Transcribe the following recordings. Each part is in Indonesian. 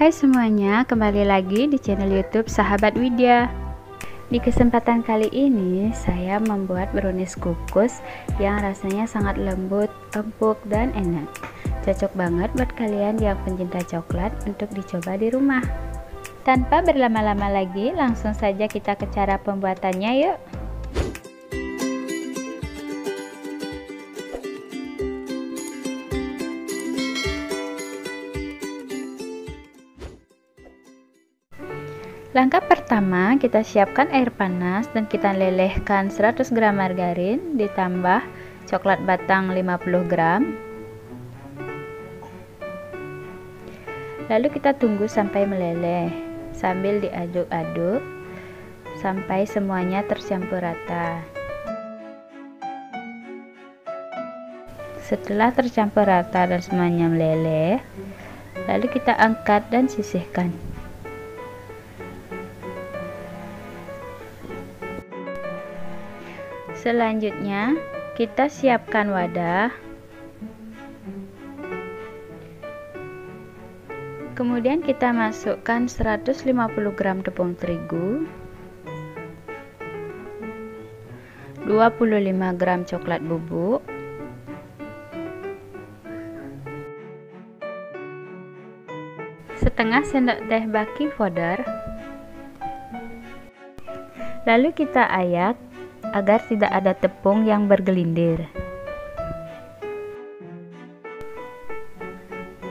Hai semuanya, kembali lagi di channel YouTube Sahabat Widya. Di kesempatan kali ini, saya membuat brownies kukus yang rasanya sangat lembut, empuk, dan enak. Cocok banget buat kalian yang pencinta coklat untuk dicoba di rumah. Tanpa berlama-lama lagi, langsung saja kita ke cara pembuatannya yuk. Langkah pertama, kita siapkan air panas dan kita lelehkan 100 gram margarin ditambah coklat batang 50 gram. Lalu kita tunggu sampai meleleh sambil diaduk-aduk sampai semuanya tercampur rata. Setelah tercampur rata dan semuanya meleleh, lalu kita angkat dan sisihkan. Selanjutnya, kita siapkan wadah. Kemudian kita masukkan 150 gram tepung terigu, 25 gram coklat bubuk, setengah sendok teh baking powder, lalu kita ayak agar tidak ada tepung yang bergelindir.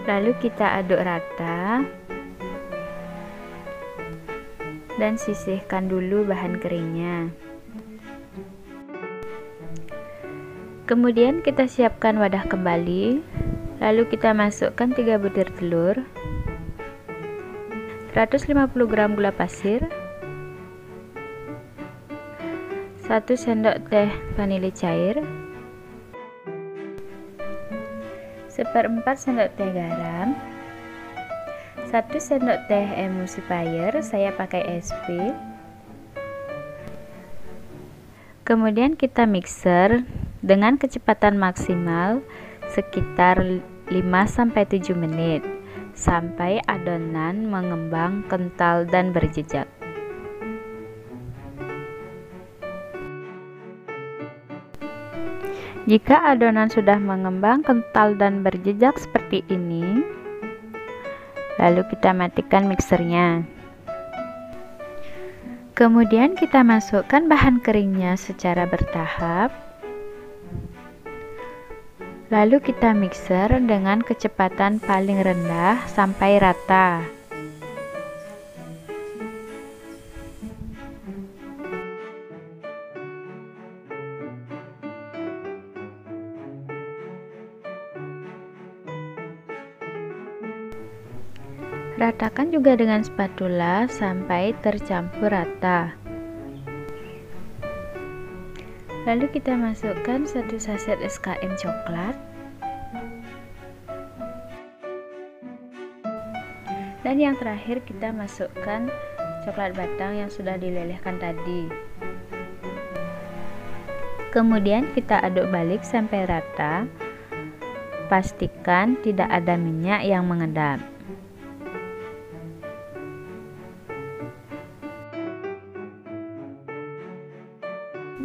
Lalu kita aduk rata dan sisihkan dulu bahan keringnya. Kemudian kita siapkan wadah kembali, lalu kita masukkan 3 butir telur, 150 gram gula pasir, 1 sendok teh vanili cair. Seperempat sendok teh garam. 1 sendok teh emulsifier saya pakai SP kemudian kita mixer dengan kecepatan maksimal sekitar 5-7 menit sampai adonan mengembang kental dan berjejak Jika adonan sudah mengembang kental dan berjejak seperti ini, lalu kita matikan mixernya. Kemudian kita masukkan bahan keringnya secara bertahap. Lalu kita mixer dengan kecepatan paling rendah sampai rata. Ratakan juga dengan spatula sampai tercampur rata. Lalu kita masukkan satu saset SKM coklat. Dan yang terakhir kita masukkan coklat batang yang sudah dilelehkan tadi. Kemudian kita aduk balik sampai rata. Pastikan tidak ada minyak yang mengendap.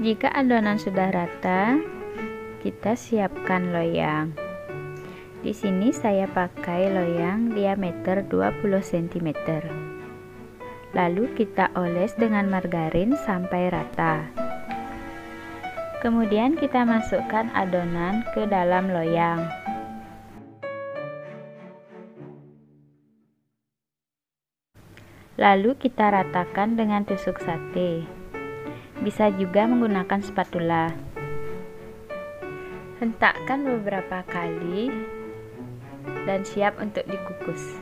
Jika adonan sudah rata, kita siapkan loyang. Di sini saya pakai loyang diameter 20 cm. Lalu kita oles dengan margarin sampai rata. Kemudian kita masukkan adonan ke dalam loyang. Lalu kita ratakan dengan tusuk sate. Bisa juga menggunakan spatula. Hentakkan beberapa kali dan siap untuk dikukus.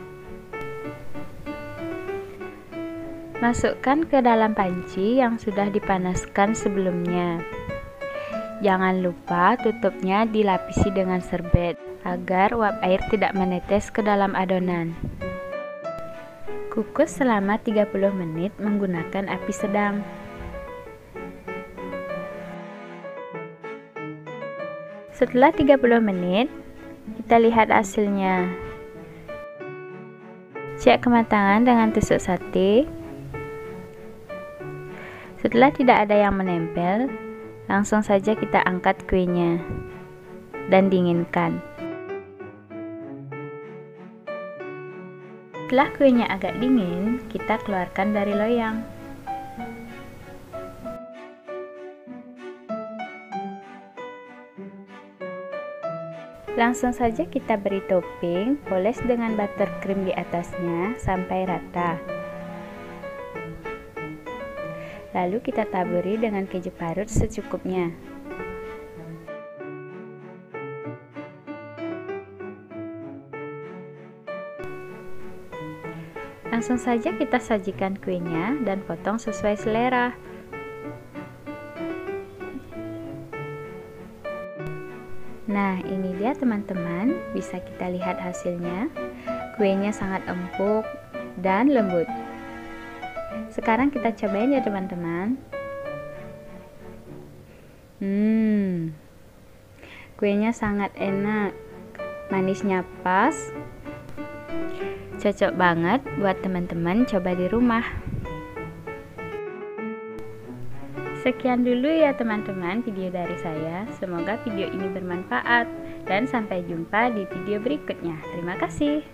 Masukkan ke dalam panci yang sudah dipanaskan sebelumnya. Jangan lupa tutupnya dilapisi dengan serbet agar uap air tidak menetes ke dalam adonan. Kukus selama 30 menit menggunakan api sedang. Setelah 30 menit, kita lihat hasilnya. Cek kematangan dengan tusuk sate. Setelah tidak ada yang menempel, langsung saja kita angkat kuenya dan dinginkan. Setelah kuenya agak dingin, kita keluarkan dari loyang. Langsung saja kita beri topping, poles dengan buttercream di atasnya sampai rata. Lalu kita taburi dengan keju parut secukupnya. Langsung saja kita sajikan kuenya dan potong sesuai selera. Nah, ini dia teman-teman, bisa kita lihat hasilnya. Kuenya sangat empuk dan lembut. Sekarang kita cobain ya teman-teman. Hmm, kuenya sangat enak, manisnya pas, cocok banget buat teman-teman coba di rumah. Sekian dulu ya teman-teman video dari saya. Semoga video ini bermanfaat dan sampai jumpa di video berikutnya. Terima kasih.